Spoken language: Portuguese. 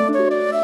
Música